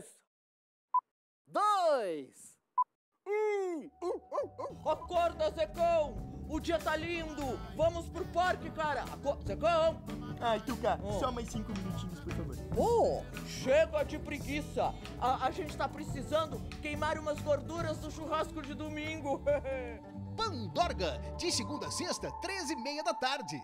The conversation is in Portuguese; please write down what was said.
vocês. Uh, uh, uh. Acorda, Zecão! O dia tá lindo! Vamos pro parque, cara! Aco Zecão! Ai, Tuca, Oh. só mais cinco minutinhos, por favor. Oh, chega de preguiça! A, a gente tá precisando queimar umas gorduras do churrasco de domingo! Pandorga, de segunda a sexta, 13 e meia da tarde.